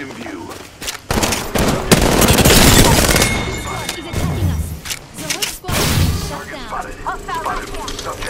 in view. Squad is attacking us. The whole squad is shut down. Spotted.